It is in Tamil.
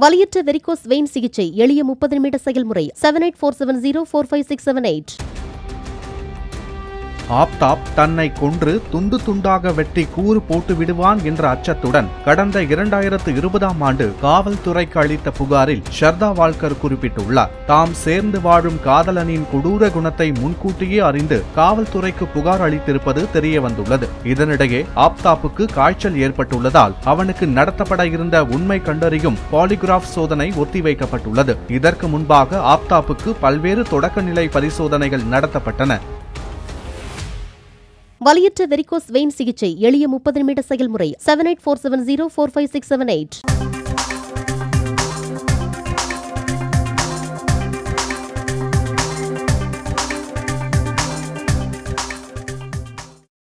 வலியற்ற வெரிகோஸ் வெயின் சிகிச்சை எளிய முப்பது நிமிட செயல்முறை seven eight four seven zero four five six seven eight Aftab தன்னை கொன்று துண்டு துண்டாக வெட்டி கூறு போட்டு விடுவான் என்ற அச்சத்துடன் கடந்த இரண்டாயிரத்து இருபதாம் ஆண்டு காவல்துறைக்கு அளித்த புகாரில் ஷர்தா வால்கர் குறிப்பிட்டுள்ளார். தாம் சேர்ந்து வாழும் காதலனின் கொடூர குணத்தை முன்கூட்டியே அறிந்து காவல்துறைக்கு புகார் அளித்திருப்பது தெரிய வந்துள்ளது இதனிடையே ஆப்தாப்புக்கு காய்ச்சல் ஏற்பட்டுள்ளதால் அவனுக்கு நடத்தப்பட இருந்த உண்மை கண்டறியும் பாலிகிராஃப் சோதனை ஒத்திவைக்கப்பட்டுள்ளது. இதற்கு முன்பாக ஆப்தாப்புக்கு பல்வேறு தொடக்கநிலை பரிசோதனைகள் நடத்தப்பட்டன. வலியற்ற வெரிகோஸ் வெயின் சிகிச்சை எளிய முப்பது நிமிட செயல்முறை seven eight four seven zero four five six seven eight